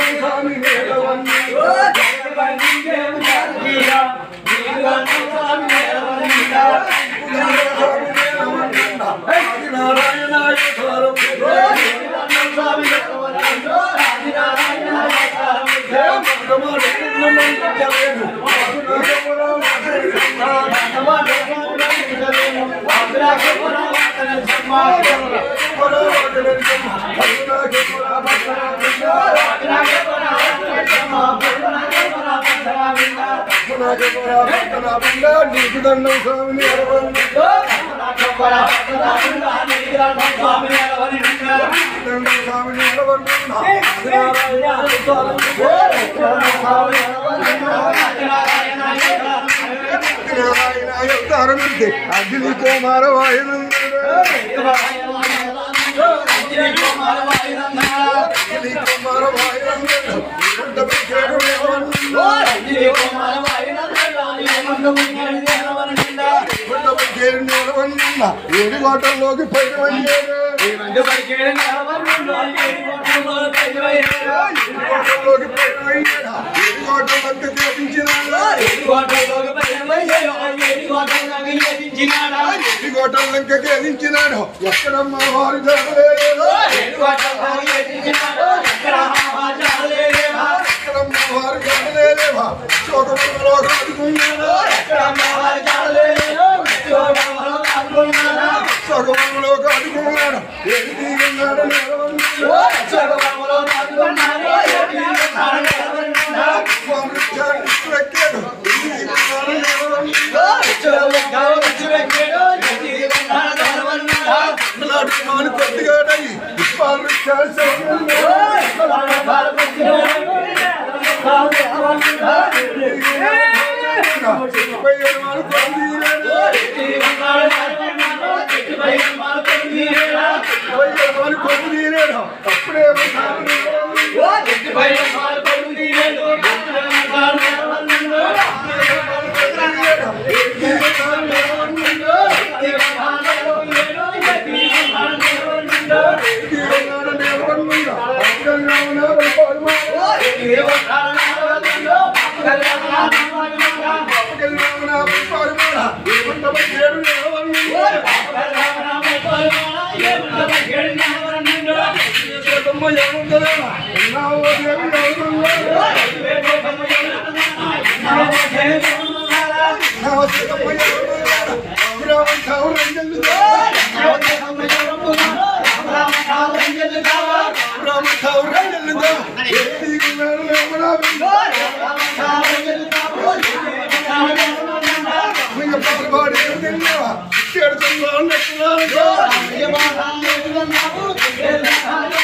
한번 더. అగ్ని కుమార వాయునందన పరికేరు నిలవన్న ఏడు కోటల్లోకి పైరవయ్యారు కోటల్లోకి పైరవయ్యాడు ఏడు కోటల వద్ద దేవించినాడు ఏడు కోటల్లోకి గేదించినాడు ఎక్కడమ్మ వారు జరగలేదు Lord, come on, put the good day. Father, Get the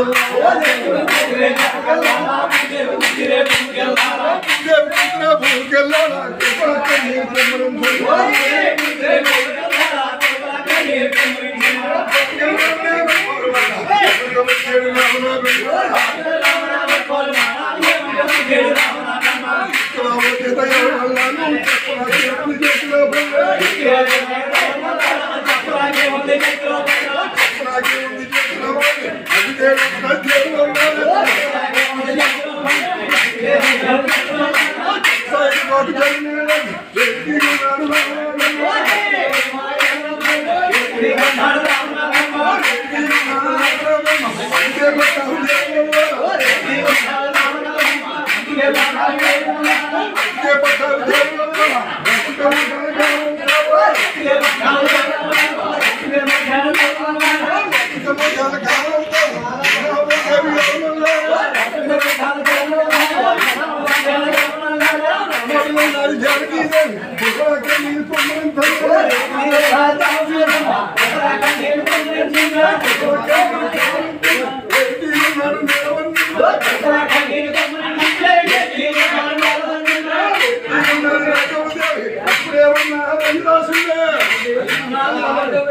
Hey!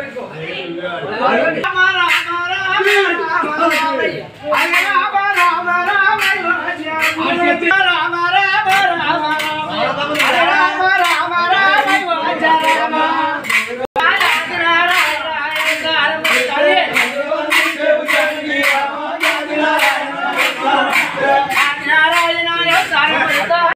Rama Rama Rama Rama Rama Rama Rama